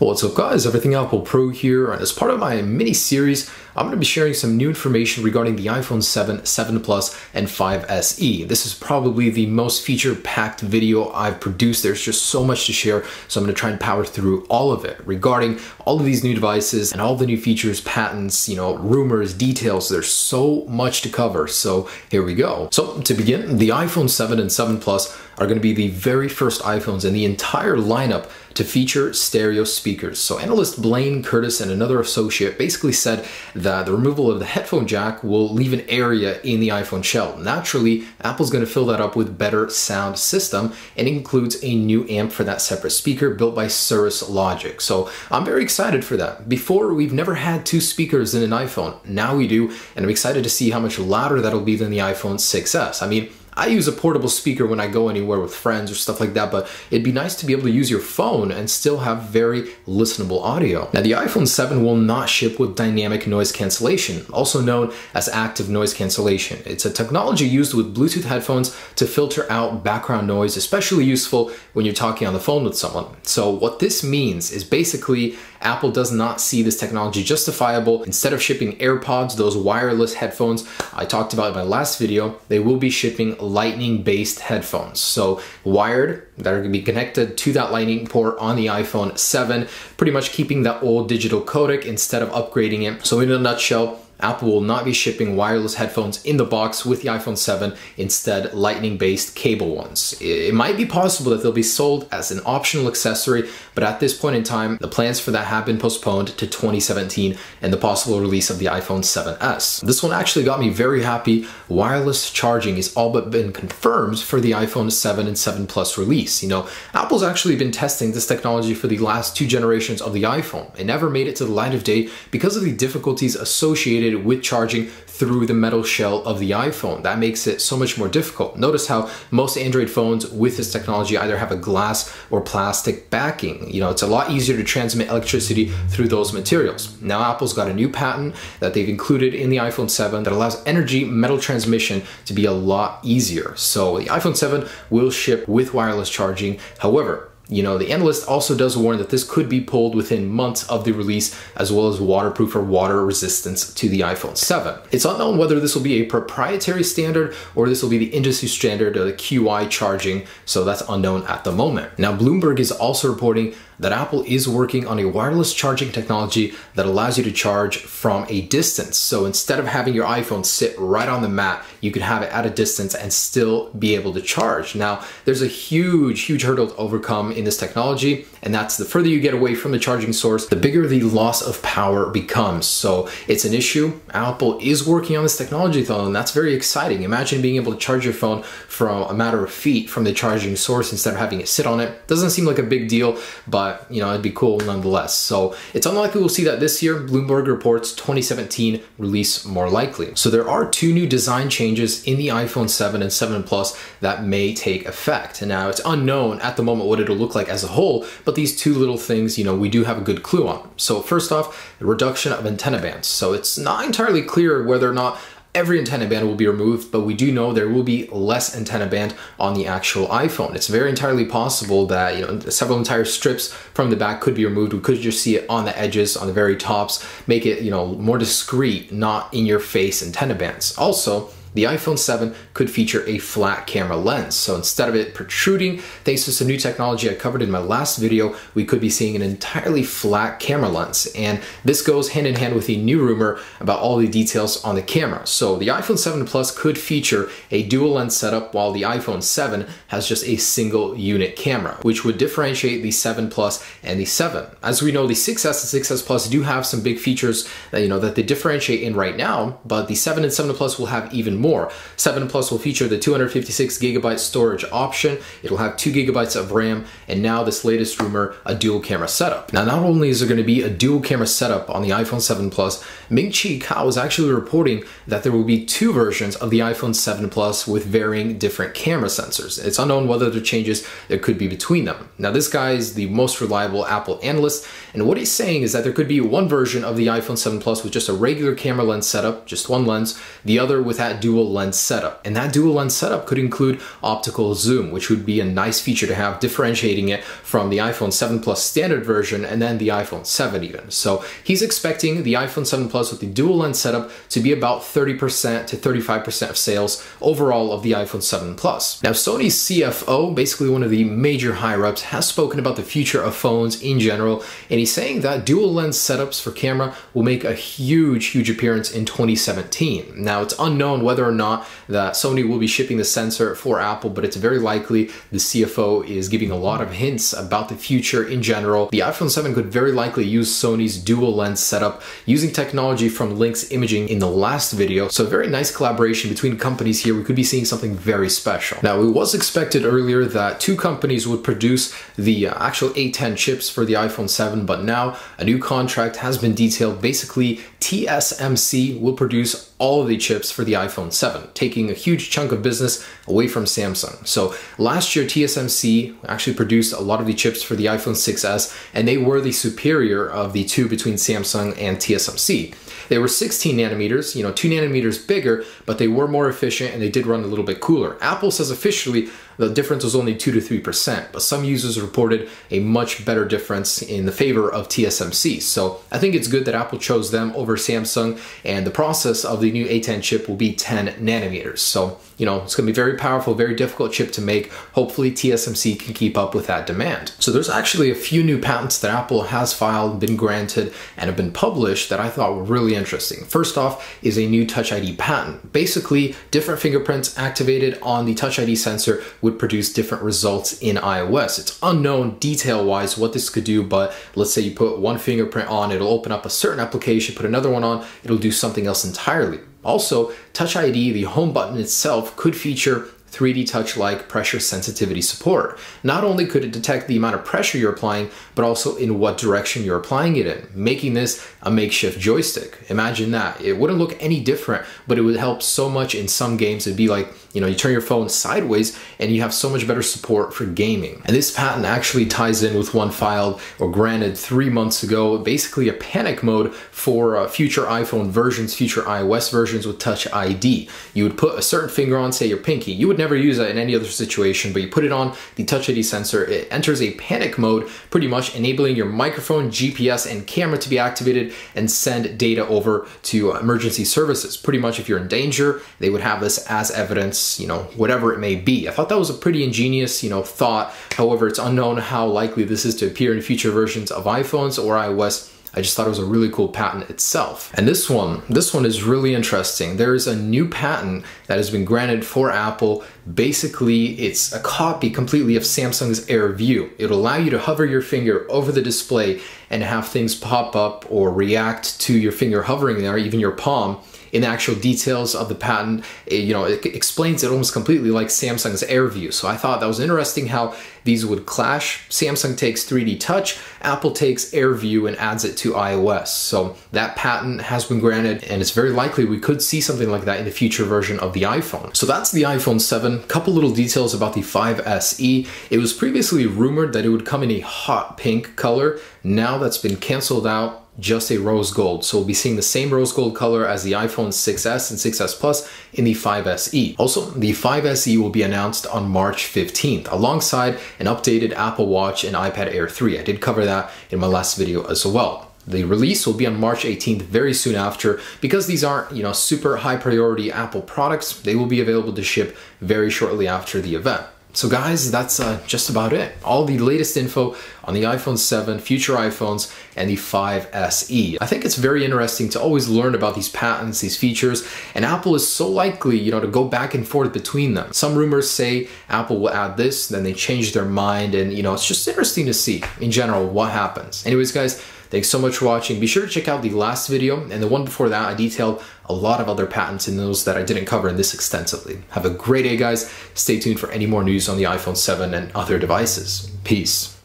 What's up guys, Everything Apple Pro here, and as part of my mini series, I'm going to be sharing some new information regarding the iPhone 7, 7 Plus, and 5SE. This is probably the most feature-packed video I've produced. There's just so much to share, so I'm going to try and power through all of it regarding all of these new devices and all the new features, patents, you know, rumors, details. There's so much to cover, so here we go. So to begin, the iPhone 7 and 7 Plus are going to be the very first iPhones in the entire lineup to feature stereo speakers. So analyst Blaine Curtis and another associate basically said that the removal of the headphone jack will leave an area in the iPhone shell. Naturally, Apple's going to fill that up with better sound system and includes a new amp for that separate speaker built by Cirrus Logic. So I'm very excited for that. Before, we've never had two speakers in an iPhone. Now we do, and I'm excited to see how much louder that'll be than the iPhone 6S. I mean, I use a portable speaker when I go anywhere with friends or stuff like that, but it'd be nice to be able to use your phone and still have very listenable audio. Now, the iPhone 7 will not ship with dynamic noise cancellation, also known as active noise cancellation. It's a technology used with Bluetooth headphones to filter out background noise, especially useful when you're talking on the phone with someone. So, what this means is basically Apple does not see this technology justifiable. Instead of shipping AirPods, those wireless headphones I talked about in my last video, they will be shipping lightning based headphones. So wired that are gonna be connected to that lightning port on the iPhone 7, pretty much keeping that old digital codec instead of upgrading it. So in a nutshell, Apple will not be shipping wireless headphones in the box with the iPhone 7, instead lightning based cable ones. It might be possible that they'll be sold as an optional accessory, but at this point in time, the plans for that have been postponed to 2017 and the possible release of the iPhone 7s. This one actually got me very happy. Wireless charging is all but been confirmed for the iPhone 7 and 7 Plus release. You know, Apple's actually been testing this technology for the last two generations of the iPhone. It never made it to the light of day because of the difficulties associated with charging through the metal shell of the iPhone. That makes it so much more difficult. Notice how most Android phones with this technology either have a glass or plastic backing. You know, it's a lot easier to transmit electricity through those materials. Now Apple's got a new patent that they've included in the iPhone 7 that allows energy metal transmission to be a lot easier. So the iPhone 7 will ship with wireless charging. However, you know, the analyst also does warn that this could be pulled within months of the release, as well as waterproof or water resistance to the iPhone 7. It's unknown whether this will be a proprietary standard or this will be the industry standard, or the QI charging, so that's unknown at the moment. Now, Bloomberg is also reporting that Apple is working on a wireless charging technology that allows you to charge from a distance. So instead of having your iPhone sit right on the mat, you could have it at a distance and still be able to charge. Now, there's a huge, huge hurdle to overcome in this technology, and that's the further you get away from the charging source, the bigger the loss of power becomes. So it's an issue. Apple is working on this technology though, and that's very exciting. Imagine being able to charge your phone from a matter of feet from the charging source instead of having it sit on it. Doesn't seem like a big deal, but you know, it'd be cool nonetheless. So it's unlikely we'll see that this year. Bloomberg reports 2017 release more likely. So there are two new design changes in the iPhone 7 and 7 Plus that may take effect. And now it's unknown at the moment what it'll look like as a whole, but these two little things, you know, we do have a good clue on. So first off, the reduction of antenna bands. So it's not entirely clear whether or not every antenna band will be removed, but we do know there will be less antenna band on the actual iPhone. It's very entirely possible that you know several entire strips from the back could be removed. We could just see it on the edges, on the very tops, make it you know more discreet, not in your face antenna bands. Also, the iPhone 7 could feature a flat camera lens. So instead of it protruding, thanks to some new technology I covered in my last video, we could be seeing an entirely flat camera lens. And this goes hand in hand with the new rumor about all the details on the camera. So the iPhone 7 Plus could feature a dual lens setup while the iPhone 7 has just a single unit camera, which would differentiate the 7 Plus and the 7. As we know, the 6S and 6S Plus do have some big features that, you know, that they differentiate in right now, but the 7 and 7 Plus will have even more. 7 Plus will feature the 256 gigabyte storage option. It'll have 2 gigabytes of RAM, and now this latest rumor, a dual camera setup. Now, not only is there going to be a dual camera setup on the iPhone 7 Plus, Ming Chi Kuo is actually reporting that there will be two versions of the iPhone 7 Plus with varying different camera sensors. It's unknown whether the changes there could be between them. Now, this guy is the most reliable Apple analyst, and what he's saying is that there could be one version of the iPhone 7 Plus with just a regular camera lens setup, just one lens, the other with that dual dual lens setup. And that dual lens setup could include optical zoom, which would be a nice feature to have, differentiating it from the iPhone 7 Plus standard version and then the iPhone 7 even. So he's expecting the iPhone 7 Plus with the dual lens setup to be about 30% to 35% of sales overall of the iPhone 7 Plus. Now, Sony's CFO, basically one of the major higher ups, has spoken about the future of phones in general, and he's saying that dual lens setups for camera will make a huge, huge appearance in 2017. Now, it's unknown whether or not that Sony will be shipping the sensor for Apple, but it's very likely the CFO is giving a lot of hints about the future in general. The iPhone 7 could very likely use Sony's dual lens setup using technology from LinX Imaging in the last video. So very nice collaboration between companies here. We could be seeing something very special. Now, it was expected earlier that two companies would produce the uh, actual A10 chips for the iPhone 7, but now a new contract has been detailed. Basically, TSMC will produce all of the chips for the iPhone 7, taking a huge chunk of business away from Samsung. So last year, TSMC actually produced a lot of the chips for the iPhone 6s, and they were the superior of the two between Samsung and TSMC. They were 16 nanometers, you know, two nanometers bigger, but they were more efficient and they did run a little bit cooler. Apple says officially the difference was only 2 to 3%, but some users reported a much better difference in the favor of TSMC. So I think it's good that Apple chose them over Samsung, and the process of the new A10 chip will be 10 nanometers. So, you know, it's gonna be very powerful, very difficult chip to make. Hopefully TSMC can keep up with that demand. So there's actually a few new patents that Apple has filed, been granted, and have been published that I thought were really interesting. First off is a new Touch ID patent. Basically, different fingerprints activated on the Touch ID sensor would produce different results in iOS. It's unknown detail wise what this could do, but let's say you put one fingerprint on, it'll open up a certain application, put another one on, it'll do something else entirely. Also, Touch ID, the home button itself, could feature 3D Touch like pressure sensitivity support. Not only could it detect the amount of pressure you're applying, but also in what direction you're applying it in, making this a makeshift joystick. Imagine that. It wouldn't look any different, but it would help so much in some games. It'd be like, you know, you turn your phone sideways and you have so much better support for gaming. And this patent actually ties in with one filed or granted three months ago, basically a panic mode for uh, future iPhone versions, future iOS versions with Touch ID. You would put a certain finger on, say your pinky. You would never use that in any other situation, but you put it on the Touch ID sensor, it enters a panic mode, pretty much enabling your microphone, GPS, and camera to be activated and send data over to uh, emergency services. Pretty much if you're in danger, they would have this as evidence you know, whatever it may be. I thought that was a pretty ingenious, you know, thought. However, it's unknown how likely this is to appear in future versions of iPhones or iOS. I just thought it was a really cool patent itself. And this one, this one is really interesting. There is a new patent that has been granted for Apple. Basically, it's a copy completely of Samsung's Air View. It'll allow you to hover your finger over the display and have things pop up or react to your finger hovering there, even your palm in the actual details of the patent, it, you know, it explains it almost completely like Samsung's AirView. So I thought that was interesting how these would clash. Samsung takes 3D Touch, Apple takes AirView and adds it to iOS. So that patent has been granted, and it's very likely we could see something like that in the future version of the iPhone. So that's the iPhone 7. Couple little details about the 5SE. It was previously rumored that it would come in a hot pink color. Now that's been canceled out just a rose gold. So we'll be seeing the same rose gold color as the iPhone 6s and 6s Plus in the 5SE. Also, the 5SE will be announced on March 15th alongside an updated Apple Watch and iPad Air 3. I did cover that in my last video as well. The release will be on March 18th, very soon after. Because these aren't, you know, super high priority Apple products, they will be available to ship very shortly after the event. So guys, that's uh, just about it. All the latest info on the iPhone 7, future iPhones, and the 5SE. I think it's very interesting to always learn about these patents, these features, and Apple is so likely, you know, to go back and forth between them. Some rumors say Apple will add this, then they change their mind, and you know, it's just interesting to see in general what happens. Anyways, guys, Thanks so much for watching. Be sure to check out the last video and the one before that. I detailed a lot of other patents in those that I didn't cover in this extensively. Have a great day, guys. Stay tuned for any more news on the iPhone 7 and other devices. Peace.